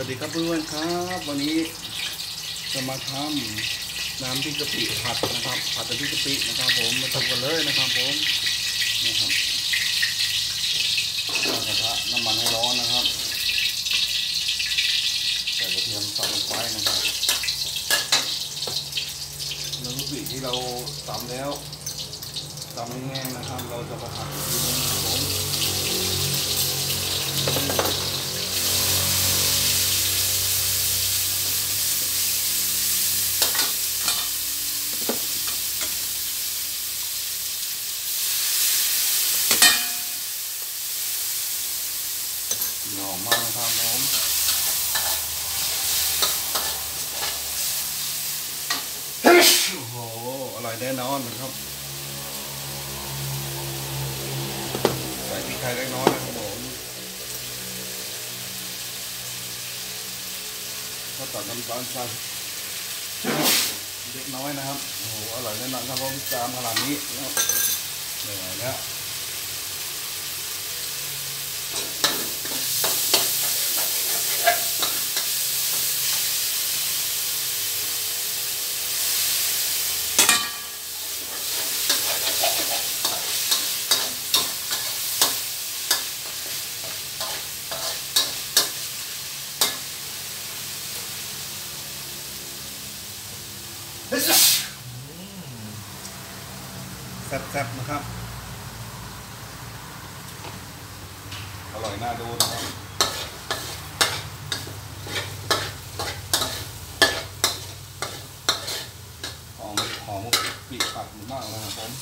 สวัสดีครับเพื่อนๆครับ วันนี้จะมาทำน้ำพริกกะปิผัดนะครับ ผัดน้ำพริกกะปินะครับ ผมมาทำกันเลยนะครับผมนะครับตั้งกระทะน้ำมันให้ร้อนนะครับใส่กระเทียมใส่ลงไปนะครับน้ำพริกกะปิที่เราตำแล้วตำให้แห้งนะครับ เราจะมาผัดอีกทีนึงครับผม หอมมากนะครับผมโอ้โห อร่อยแน่นอนนะครับ ใส่พริกไทยเล็กน้อยนะครับผมก็ตัดน้ำตาลใส่เล็กน้อยนะครับ โอ้โห อร่อยแน่นอนครับผมจามขนาดนี้นะครับเหนื่อยแล้ว แซ่บๆนะครับ อร่อยน่าดูนะครับหอมหอมปีกปัดมากเลยครับผม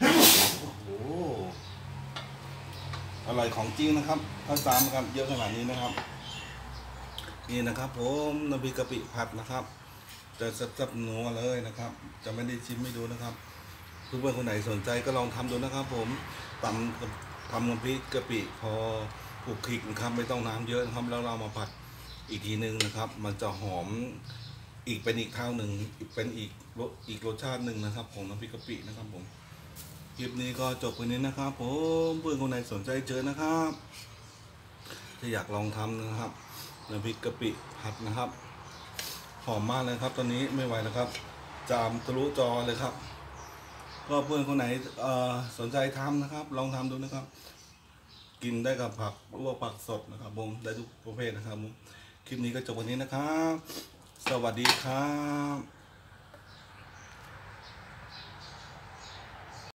โอ้โหอ ร่อยของจริงนะครับถ้าตามนะครับเยอะขนาดนี้นะครับ นี่นะครับ ผมน้ำพริกกะปิผัดนะครับ จะสับๆนัวเลยนะครับ จะไม่ได้ชิมไม่ดูนะครับเพื่อนๆคนไหนสนใจก็ลองทำดูนะครับ ผมตำทำน้ำพริกกะปิพอคลุกคลิกนะครับไม่ต้องน้ำเยอะนะครับ แล้วเรามาผัดอีกทีนึงนะครับ มันจะหอมอีกเป็นอีกเท่าหนึ่งเป็นอีกรสอีกรสชาติหนึ่งนะครับ ของน้ำพริกกะปินะครับผม คลิปนี้ก็จบไปนี้นะครับผมเพื่อนคนไหนสนใจเจอนะครับถ้าอยากลองทำนะครับน้ำพริกกะปิผัดนะครับ หอมมากเลยครับ ตอนนี้ไม่ไหวแล้วครับ จามทะลุจอเลยครับ ก็เพื่อนคนไหนสนใจทำนะครับ ลองทำดูนะครับ กินได้กับผักลวกผักสดนะครับผมได้ทุกประเภทนะครับผมคลิปนี้ก็จบวันนี้นะครับ สวัสดีครับ